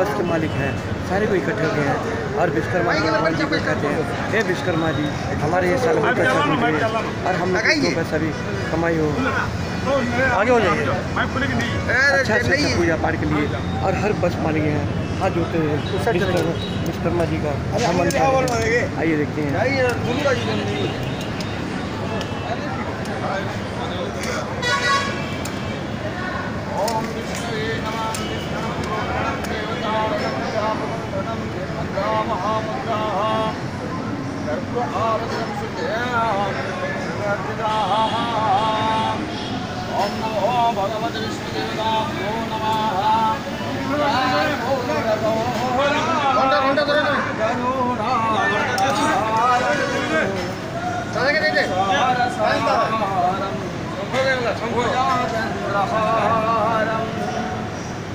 बस के मालिक हैं सारे को इकट्ठे हो गए हैं। और विश्वकर्मा जी भगवान जी को कहते हैं हे विश्वकर्मा जी हमारे ये साल में पैसा दीजिए और हम लोग को पैसा भी कमाई हो। आगे हो जाइए। अच्छा से अच्छा पूजा पाठ के लिए। और हर बस मालिक हैं हाथ जोड़ते हैं विश्वकर्मा जी का हैं। आइए देखते हैं।